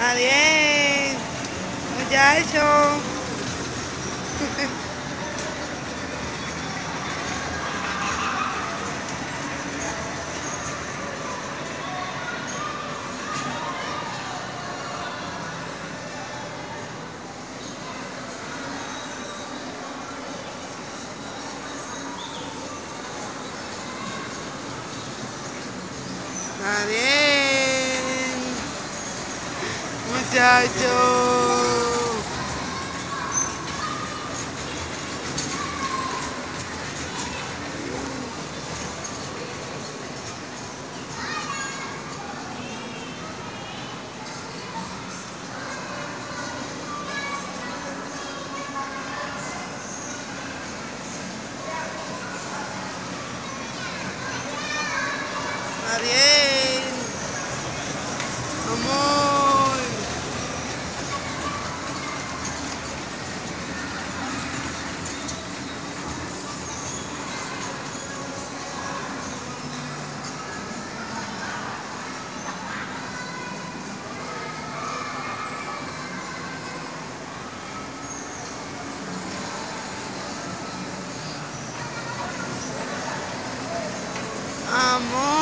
Adiós, muchacho. Adiós, Jojo! Ariel. Come on.